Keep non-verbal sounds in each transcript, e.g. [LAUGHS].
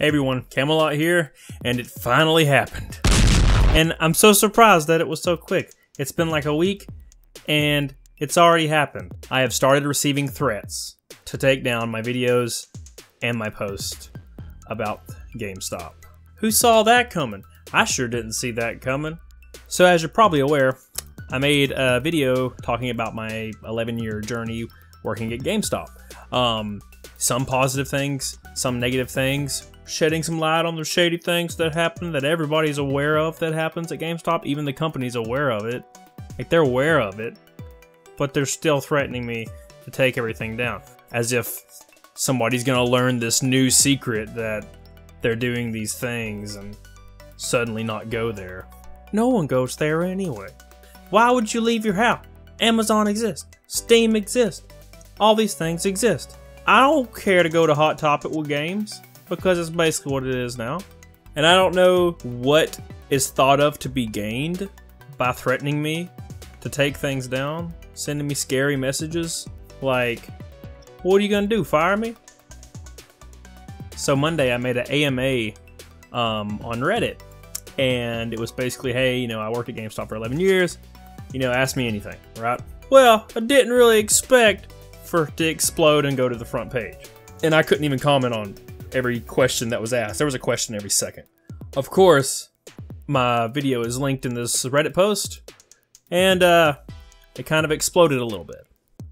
Hey everyone, Camelot here, and it finally happened. And I'm so surprised that it was so quick. It's been like a week, and it's already happened. I have started receiving threats to take down my videos and my post about GameStop. Who saw that coming? I sure didn't see that coming. So as you're probably aware, I made a video talking about my 11 year journey working at GameStop. Um, some positive things, some negative things, shedding some light on the shady things that happen that everybody's aware of that happens at GameStop. Even the company's aware of it. Like they're aware of it, but they're still threatening me to take everything down. As if somebody's gonna learn this new secret that they're doing these things and suddenly not go there. No one goes there anyway. Why would you leave your house? Amazon exists. Steam exists. All these things exist. I don't care to go to Hot Topic with games because it's basically what it is now. And I don't know what is thought of to be gained by threatening me to take things down, sending me scary messages like, what are you gonna do, fire me? So Monday I made an AMA um, on Reddit and it was basically, hey, you know, I worked at GameStop for 11 years, you know, ask me anything, right? Well, I didn't really expect for it to explode and go to the front page. And I couldn't even comment on every question that was asked. There was a question every second. Of course, my video is linked in this Reddit post, and uh, it kind of exploded a little bit.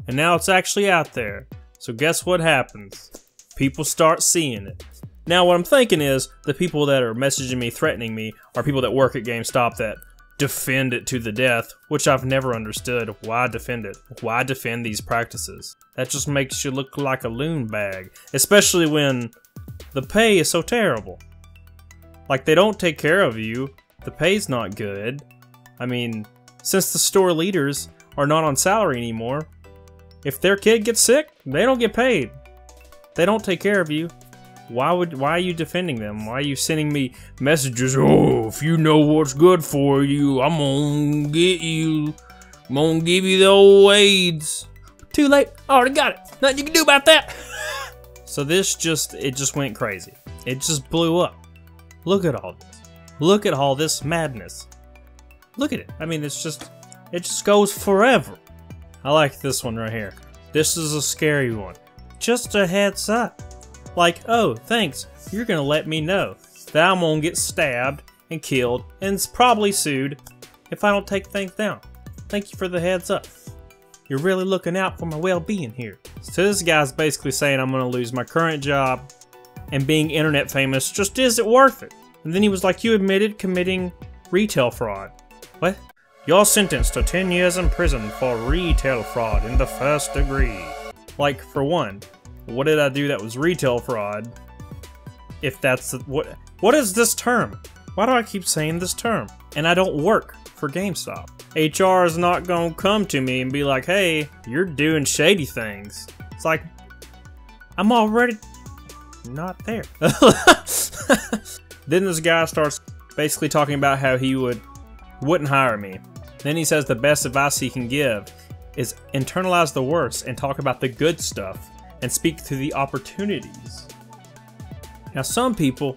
And now it's actually out there. So guess what happens? People start seeing it. Now what I'm thinking is the people that are messaging me, threatening me, are people that work at GameStop that defend it to the death, which I've never understood. Why defend it? Why defend these practices? That just makes you look like a loon bag, especially when the pay is so terrible. Like, they don't take care of you, the pay's not good. I mean, since the store leaders are not on salary anymore, if their kid gets sick, they don't get paid. They don't take care of you. Why would why are you defending them? Why are you sending me messages? Oh, if you know what's good for you, I'm gonna get you. I'm gonna give you the old AIDS. Too late. I already got it. Nothing you can do about that. [LAUGHS] so this just it just went crazy. It just blew up. Look at all this. Look at all this madness. Look at it. I mean, it's just it just goes forever. I like this one right here. This is a scary one. Just a heads up. Like, oh, thanks, you're gonna let me know that I'm gonna get stabbed and killed and probably sued if I don't take things down. Thank you for the heads up. You're really looking out for my well-being here. So this guy's basically saying I'm gonna lose my current job and being internet famous just isn't worth it. And then he was like, you admitted committing retail fraud. What? You're sentenced to 10 years in prison for retail fraud in the first degree. Like, for one, what did I do that was retail fraud? If that's what what is this term? Why do I keep saying this term? And I don't work for GameStop. HR is not gonna come to me and be like, hey, you're doing shady things. It's like I'm already not there. [LAUGHS] then this guy starts basically talking about how he would wouldn't hire me. Then he says the best advice he can give is internalize the worst and talk about the good stuff and speak to the opportunities. Now, some people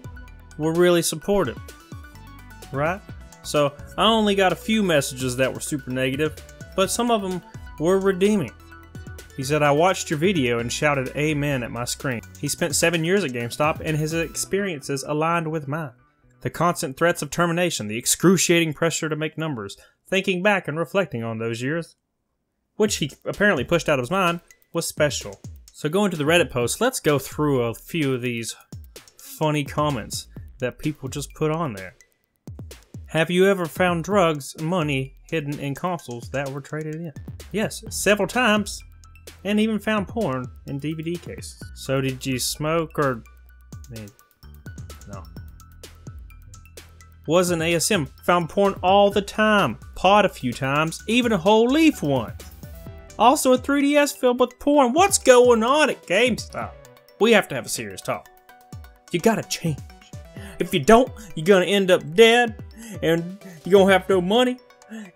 were really supportive, right? So I only got a few messages that were super negative, but some of them were redeeming. He said, I watched your video and shouted amen at my screen. He spent seven years at GameStop and his experiences aligned with mine. The constant threats of termination, the excruciating pressure to make numbers, thinking back and reflecting on those years, which he apparently pushed out of his mind, was special. So going to the Reddit post, let's go through a few of these funny comments that people just put on there. Have you ever found drugs money hidden in consoles that were traded in? Yes, several times, and even found porn in DVD cases. So did you smoke or... I mean, no. Was an ASM. Found porn all the time. Pot a few times, even a whole leaf once. Also a 3DS filled with porn. What's going on at GameStop? We have to have a serious talk. You gotta change. If you don't, you're gonna end up dead, and you're gonna have no money,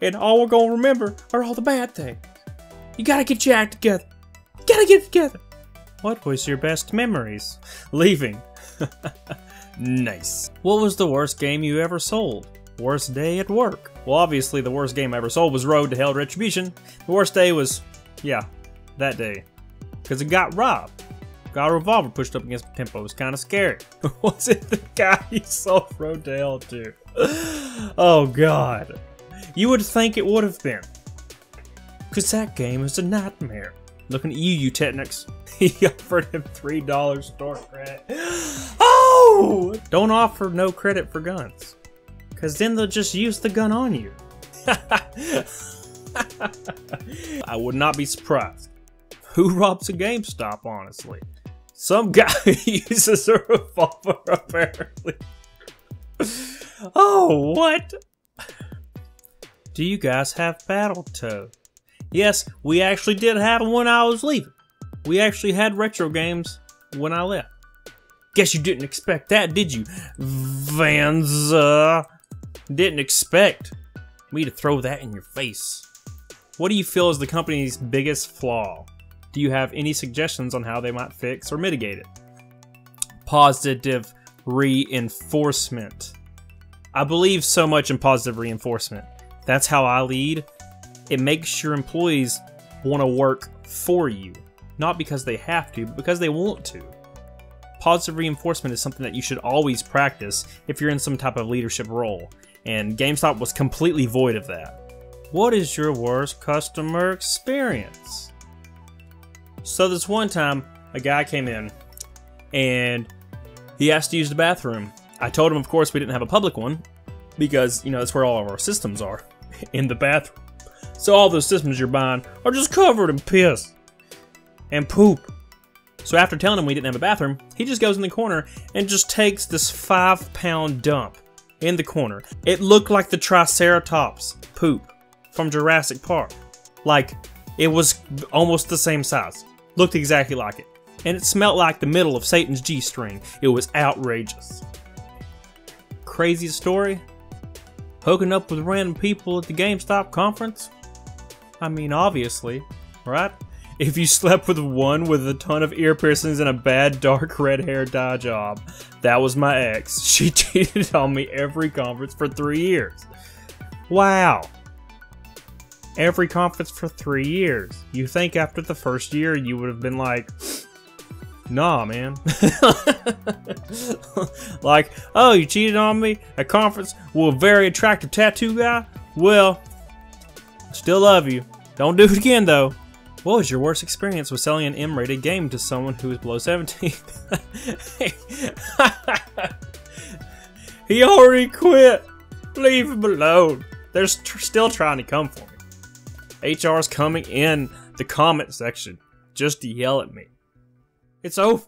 and all we're gonna remember are all the bad things. You gotta get your act together. You gotta get together. What was your best memories? Leaving. [LAUGHS] Nice. What was the worst game you ever sold? Worst day at work? Well, obviously, the worst game I ever sold was Ride to Hell Retribution. The worst day was, yeah, that day. Because it got robbed. Got a revolver pushed up against my tempo. It was kind of scary. [LAUGHS] was it the guy you sold Ride to Hell to? [LAUGHS] oh, God. You would think it would have been. Because that game is a nightmare. Looking at you, Eutechnyx. [LAUGHS] he offered him $3 store credit. [GASPS] Oh! Don't offer no credit for guns. Because then they'll just use the gun on you. [LAUGHS] I would not be surprised. Who robs a GameStop, honestly? Some guy uses a revolver, apparently. Oh, what? Do you guys have Battletoad? Yes, we actually did have one when I was leaving. We actually had retro games when I left. Guess you didn't expect that, did you, Vanza? Didn't expect me to throw that in your face. What do you feel is the company's biggest flaw? Do you have any suggestions on how they might fix or mitigate it? Positive reinforcement. I believe so much in positive reinforcement. That's how I lead. It makes your employees want to work for you, not because they have to, but because they want to. Positive reinforcement is something that you should always practice if you're in some type of leadership role, and GameStop was completely void of that. What is your worst customer experience? So this one time, a guy came in and he asked to use the bathroom. I told him, of course, we didn't have a public one because, you know, that's where all of our systems are, [LAUGHS] in the bathroom. So all those systems you're buying are just covered in piss and poop. So after telling him we didn't have a bathroom, he just goes in the corner and just takes this five pound dump in the corner. It looked like the Triceratops poop from Jurassic Park. Like, it was almost the same size. Looked exactly like it. And it smelled like the middle of Satan's G string. It was outrageous. Craziest story? Hooking up with random people at the GameStop conference? I mean, obviously, right? If you slept with one with a ton of ear piercings and a bad dark [LAUGHS] red hair dye job, that was my ex. [LAUGHS] She cheated on me every conference for three years. Wow. Every conference for three years. You think after the first year you would have been like, nah, man. [LAUGHS] like, oh, you cheated on me at conference with a very attractive tattoo guy? Well, still love you. Don't do it again, though. What was your worst experience with selling an M-rated game to someone who is below 17? [LAUGHS] he already quit. Leave him alone. They're still trying to come for me. HR's coming in the comment section just to yell at me. It's over.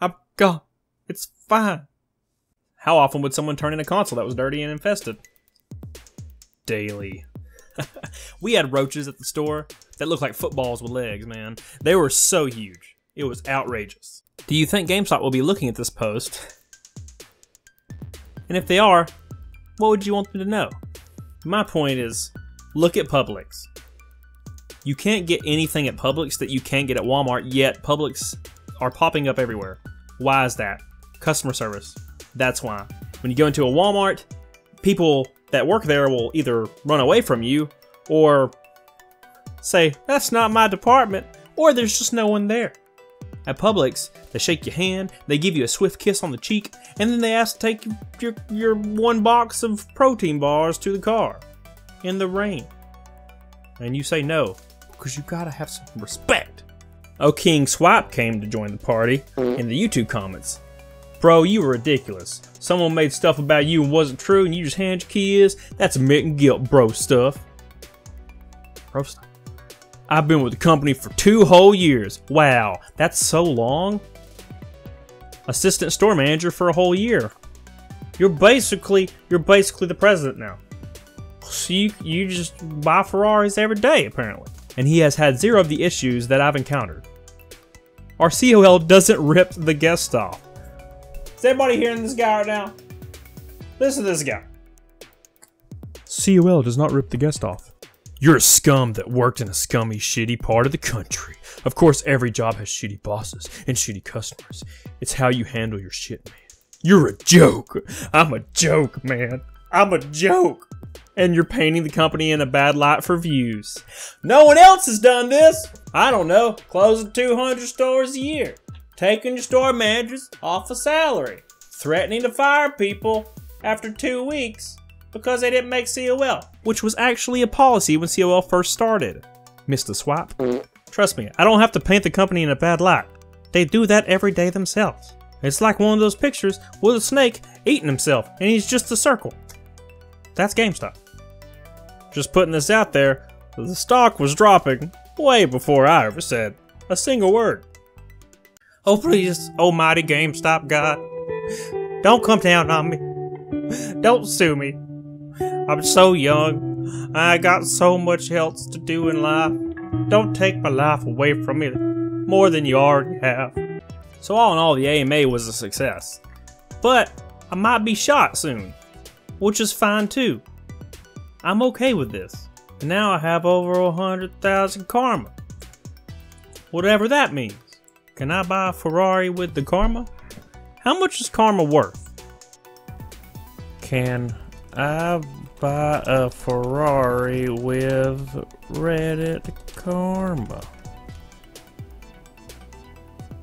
I'm gone. It's fine. How often would someone turn in a console that was dirty and infested? Daily. [LAUGHS] we had roaches at the store that looked like footballs with legs, man. They were so huge. It was outrageous. Do you think GameStop will be looking at this post? And if they are, what would you want them to know? My point is, look at Publix. You can't get anything at Publix that you can't get at Walmart, yet Publix are popping up everywhere. Why is that? Customer service. That's why. When you go into a Walmart, people that work there will either run away from you or say, that's not my department, or there's just no one there. At Publix, they shake your hand, they give you a swift kiss on the cheek, and then they ask to take your, your one box of protein bars to the car in the rain. And you say no, because you gotta have some respect. Oh, King Swipe came to join the party hmm. in the YouTube comments. Bro, you were ridiculous. Someone made stuff about you and wasn't true, and you just hand your keys. That's admitting guilt, bro stuff. Bro stuff. I've been with the company for two whole years. Wow, that's so long. Assistant store manager for a whole year. You're basically you're basically the president now. So you you just buy Ferraris every day apparently. And he has had zero of the issues that I've encountered. Our COL doesn't rip the guest off. Is everybody hearing this guy right now? Listen to this guy. COL does not rip the guest off. You're a scum that worked in a scummy, shitty part of the country. Of course, every job has shitty bosses and shitty customers. It's how you handle your shit, man. You're a joke. I'm a joke, man. I'm a joke. And you're painting the company in a bad light for views. No one else has done this. I don't know, closing 200 stores a year, taking your store managers off a salary, threatening to fire people after two weeks because they didn't make COL, which was actually a policy when COL first started. The swap? Trust me, I don't have to paint the company in a bad light. They do that every day themselves. It's like one of those pictures with a snake eating himself, and he's just a circle. That's GameStop. Just putting this out there, the stock was dropping way before I ever said a single word. Oh please, almighty GameStop God, don't come down on me. Don't sue me. I'm so young. I got so much else to do in life. Don't take my life away from me more than you already have. So all in all, the AMA was a success. But I might be shot soon, which is fine too. I'm okay with this. Now I have over a hundred thousand karma. Whatever that means. Can I buy a Ferrari with the karma? How much is karma worth? Can I buy a Ferrari with Reddit karma?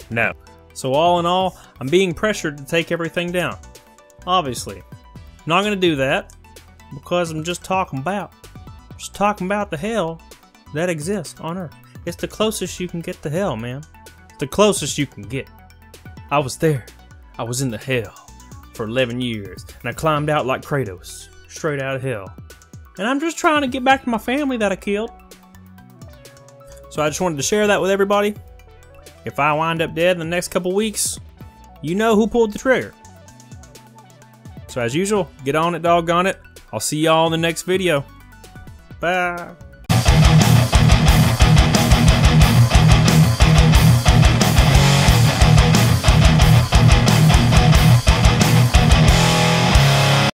No. So all in all, I'm being pressured to take everything down. Obviously. Not gonna do that because I'm just talking about. Just talking about the hell that exists on Earth. It's the closest you can get to hell, man. the closest you can get. I was there. I was in the hell for 11 years, and I climbed out like Kratos, straight out of hell. And I'm just trying to get back to my family that I killed. So I just wanted to share that with everybody. If I wind up dead in the next couple weeks, you know who pulled the trigger. So as usual, get on it, doggone it. I'll see y'all in the next video. Bye.